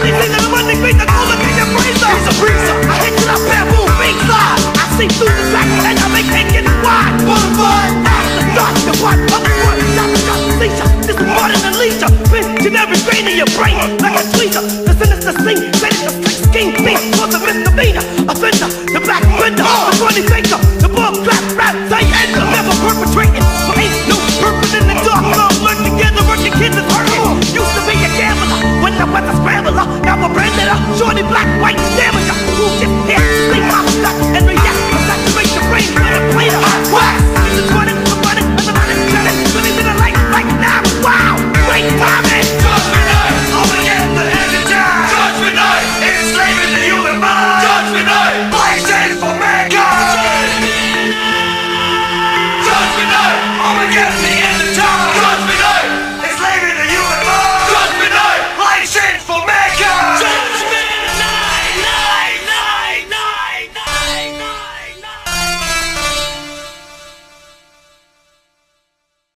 Really the freezer He's a breezer, I hit you the bamboo I see through the pack and I make it wide. Boulevard, afterthought, the white upward Stop, stop, seizure, this is more than a leisure. Bitch, every grain of your brain Like a tweezer, the sinister scene Say it's a six king beat, cause a misdemeanor Offender, the black bender, the funny faker, The bull crap rap. right it! Who just hit?